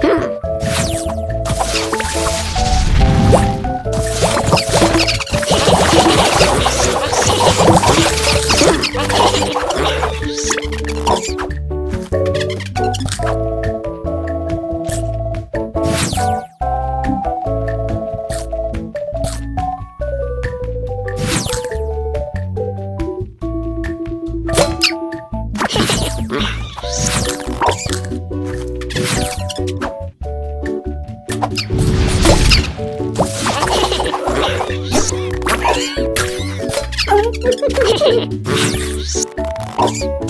Hmm. Oh.